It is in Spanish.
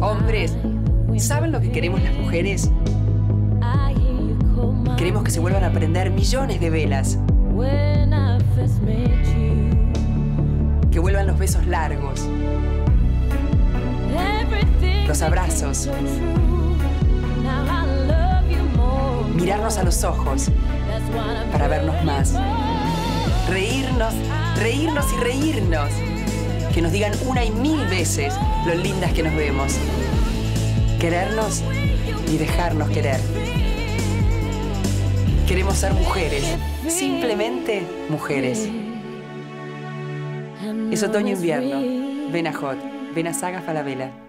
Hombres, ¿saben lo que queremos las mujeres? Queremos que se vuelvan a prender millones de velas. Que vuelvan los besos largos. Los abrazos. Mirarnos a los ojos para vernos más. Reírnos, reírnos y reírnos. Que nos digan una y mil veces lo lindas que nos vemos. Querernos y dejarnos querer. Queremos ser mujeres, simplemente mujeres. Es otoño-invierno. Ven a Hot, ven a Saga Falabella.